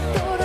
door.